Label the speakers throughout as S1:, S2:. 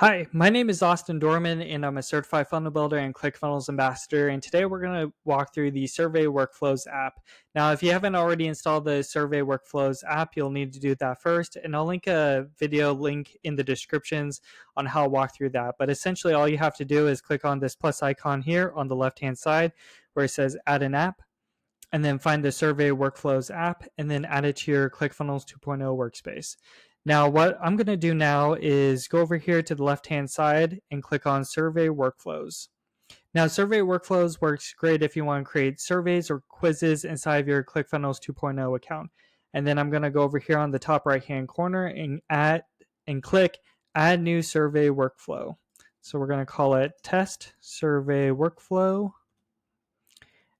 S1: Hi, my name is Austin Dorman, and I'm a certified funnel builder and ClickFunnels ambassador. And today we're going to walk through the Survey Workflows app. Now, if you haven't already installed the Survey Workflows app, you'll need to do that first. And I'll link a video link in the descriptions on how to walk through that. But essentially, all you have to do is click on this plus icon here on the left hand side where it says Add an app, and then find the Survey Workflows app, and then add it to your ClickFunnels 2.0 workspace. Now, what I'm going to do now is go over here to the left-hand side and click on Survey Workflows. Now, Survey Workflows works great if you want to create surveys or quizzes inside of your ClickFunnels 2.0 account. And then I'm going to go over here on the top right-hand corner and add and click Add New Survey Workflow. So we're going to call it Test Survey Workflow.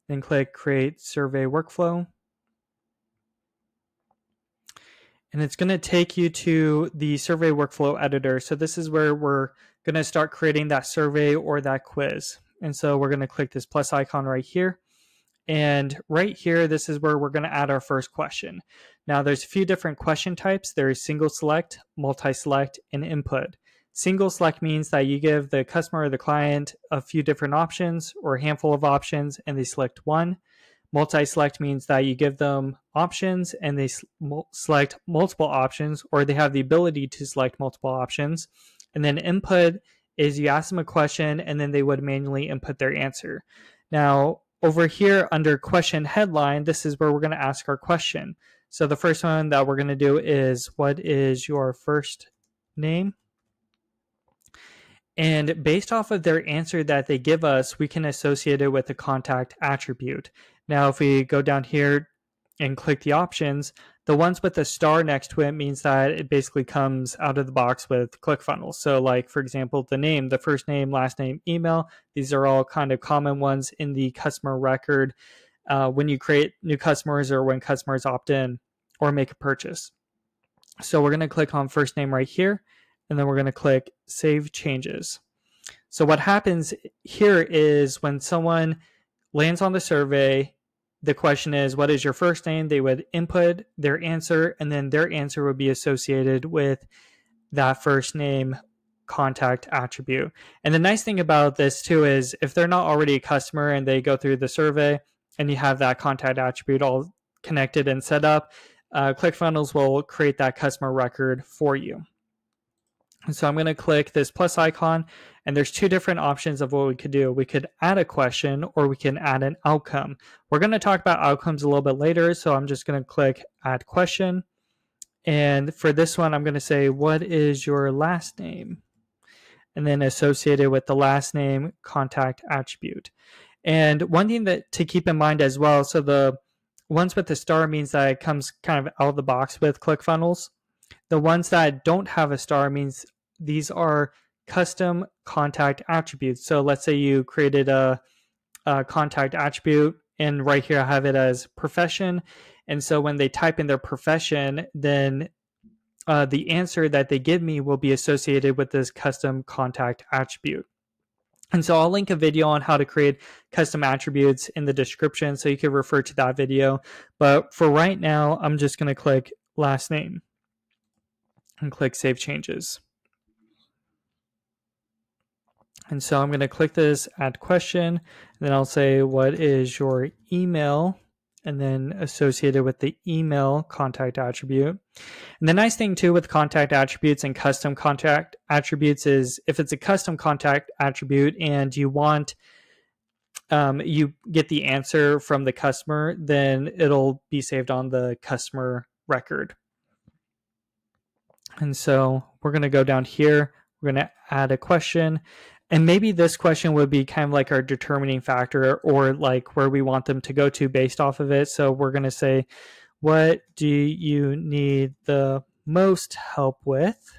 S1: Then click Create Survey Workflow. And it's going to take you to the survey workflow editor. So this is where we're going to start creating that survey or that quiz. And so we're going to click this plus icon right here. And right here, this is where we're going to add our first question. Now there's a few different question types. There's single select, multi-select, and input. Single select means that you give the customer or the client a few different options or a handful of options and they select one. Multi-select means that you give them options and they select multiple options or they have the ability to select multiple options. And then input is you ask them a question and then they would manually input their answer. Now, over here under question headline, this is where we're going to ask our question. So the first one that we're going to do is what is your first name? And based off of their answer that they give us, we can associate it with the contact attribute. Now, if we go down here and click the options, the ones with the star next to it means that it basically comes out of the box with ClickFunnels. So, like for example, the name, the first name, last name, email. These are all kind of common ones in the customer record uh, when you create new customers or when customers opt in or make a purchase. So we're going to click on first name right here, and then we're going to click Save Changes. So what happens here is when someone lands on the survey the question is, what is your first name? They would input their answer, and then their answer would be associated with that first name contact attribute. And the nice thing about this too is if they're not already a customer and they go through the survey and you have that contact attribute all connected and set up, uh, ClickFunnels will create that customer record for you. So I'm going to click this plus icon and there's two different options of what we could do. We could add a question or we can add an outcome. We're going to talk about outcomes a little bit later. So I'm just going to click add question. And for this one, I'm going to say, what is your last name? And then associated with the last name contact attribute. And one thing that to keep in mind as well, so the ones with the star means that it comes kind of out of the box with ClickFunnels. The ones that don't have a star means these are custom contact attributes. So let's say you created a, a, contact attribute, and right here I have it as profession. And so when they type in their profession, then uh, the answer that they give me will be associated with this custom contact attribute. And so I'll link a video on how to create custom attributes in the description so you can refer to that video. But for right now, I'm just going to click last name and click Save Changes. And so I'm going to click this add question, and then I'll say, what is your email? And then associated with the email contact attribute. And the nice thing too with contact attributes and custom contact attributes is if it's a custom contact attribute and you want um, you get the answer from the customer, then it'll be saved on the customer record. And so we're going to go down here. We're going to add a question. And maybe this question would be kind of like our determining factor or like where we want them to go to based off of it. So we're going to say, what do you need the most help with?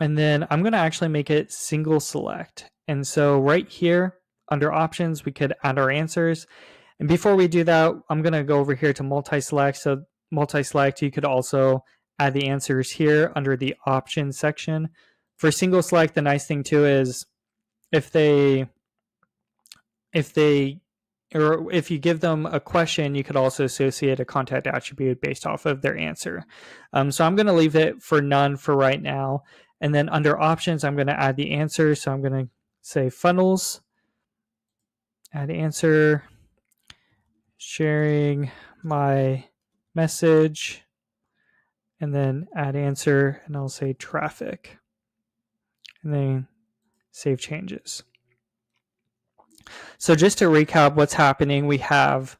S1: And then I'm going to actually make it single select. And so right here under options, we could add our answers. And before we do that, I'm going to go over here to multi-select. So multi-select, you could also add the answers here under the options section. For single select, the nice thing too is if they if they or if you give them a question, you could also associate a contact attribute based off of their answer. Um, so I'm going to leave it for none for right now. And then under options, I'm going to add the answer. So I'm going to say funnels, add answer, sharing my message, and then add answer, and I'll say traffic, and then save changes. So just to recap what's happening, we have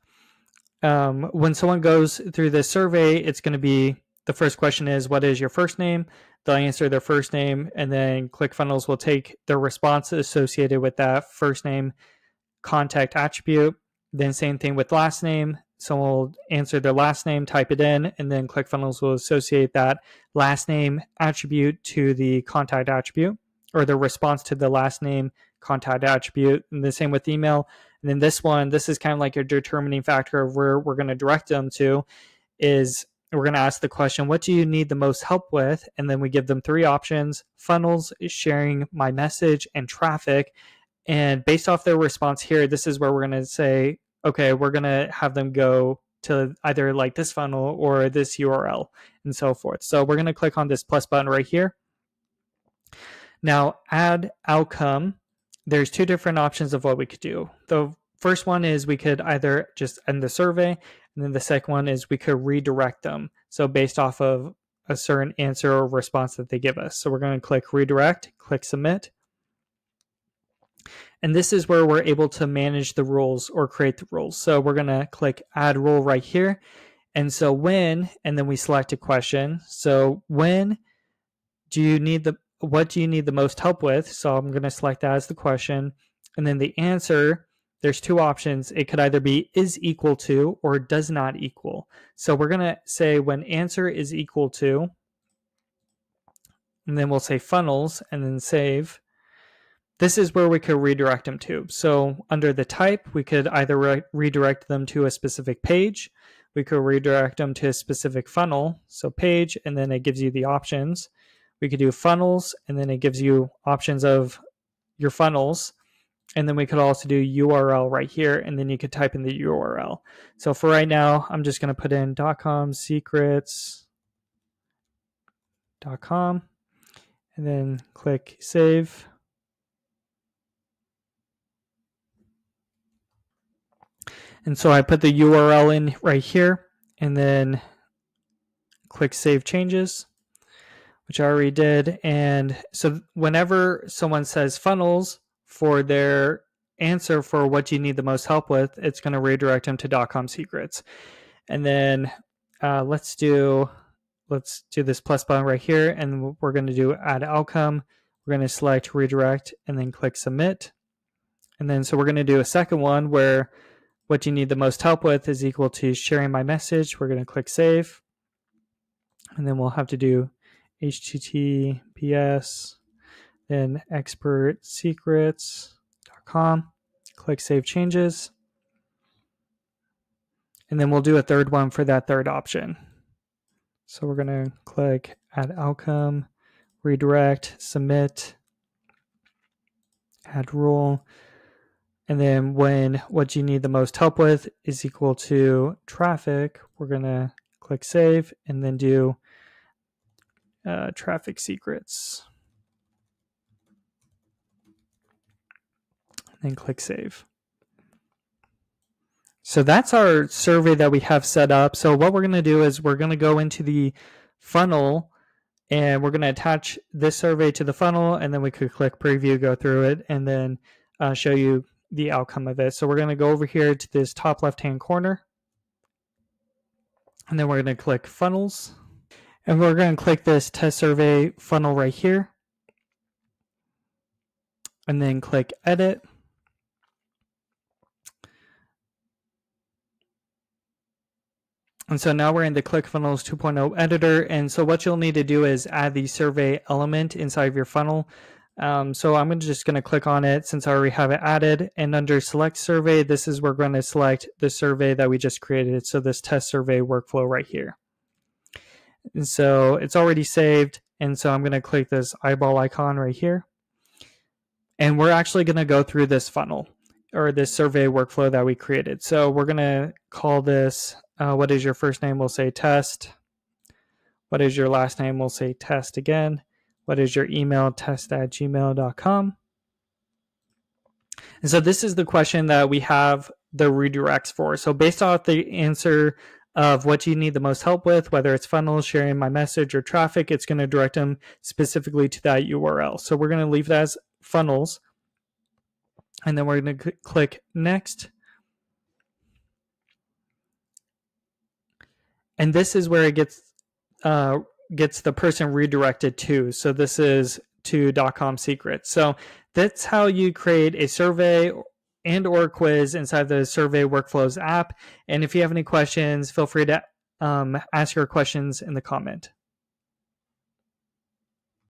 S1: um, when someone goes through this survey, it's going to be the first question is, What is your first name? They'll answer their first name, and then ClickFunnels will take their response associated with that first name contact attribute. Then, same thing with last name. Someone will answer their last name, type it in, and then ClickFunnels will associate that last name attribute to the contact attribute or the response to the last name contact attribute. And the same with email. And then this one, this is kind of like a determining factor of where we're going to direct them to is we're going to ask the question, what do you need the most help with? And then we give them three options funnels, sharing my message, and traffic. And based off their response here, this is where we're going to say, okay, we're going to have them go to either like this funnel or this URL and so forth. So we're going to click on this plus button right here. Now, add outcome. There's two different options of what we could do. The first one is we could either just end the survey and then the second one is we could redirect them. So based off of a certain answer or response that they give us. So we're going to click redirect, click submit. And this is where we're able to manage the rules or create the rules. So we're going to click add rule right here. And so when, and then we select a question. So when do you need the, what do you need the most help with? So I'm going to select that as the question. And then the answer there's two options. It could either be is equal to or does not equal. So we're going to say when answer is equal to, and then we'll say funnels and then save. This is where we could redirect them to. So under the type, we could either re redirect them to a specific page. We could redirect them to a specific funnel. So page, and then it gives you the options. We could do funnels, and then it gives you options of your funnels and then we could also do URL right here, and then you could type in the URL. So for right now, I'm just going to put in dotcomsecrets.com, and then click save. And so I put the URL in right here, and then click save changes which I already did. And so whenever someone says funnels, for their answer for what you need the most help with, it's going to redirect them to dot DotCom Secrets. And then uh, let's do let's do this plus button right here, and we're going to do add outcome. We're going to select redirect and then click submit. And then so we're going to do a second one where what you need the most help with is equal to sharing my message. We're going to click save. And then we'll have to do HTTPS in expertsecrets.com. Click Save Changes. And then we'll do a third one for that third option. So we're going to click Add Outcome, Redirect, Submit, Add Rule. And then when what you need the most help with is equal to traffic, we're going to click Save and then do uh, Traffic Secrets. and then click save. So that's our survey that we have set up. So what we're going to do is we're going to go into the funnel and we're going to attach this survey to the funnel and then we could click preview, go through it, and then uh, show you the outcome of it. So we're going to go over here to this top left hand corner and then we're going to click funnels and we're going to click this test survey funnel right here and then click edit And so now we're in the ClickFunnels 2.0 editor. And so what you'll need to do is add the survey element inside of your funnel. Um, so I'm just going to click on it since I already have it added. And under select survey, this is where we're going to select the survey that we just created. So this test survey workflow right here. And so it's already saved. And so I'm going to click this eyeball icon right here. And we're actually going to go through this funnel or this survey workflow that we created. So we're going to call this uh, what is your first name? We'll say test. What is your last name? We'll say test again. what is your email? Test at gmail.com. And so this is the question that we have the redirects for. So based off the answer of what you need the most help with, whether it's funnels, sharing my message, or traffic, it's going to direct them specifically to that URL. So we're going to leave that as funnels. And then we're going to click next. And this is where it gets uh, gets the person redirected to. So this is to DotCom Secrets. So that's how you create a survey and or quiz inside the survey workflows app. And if you have any questions, feel free to um, ask your questions in the comment.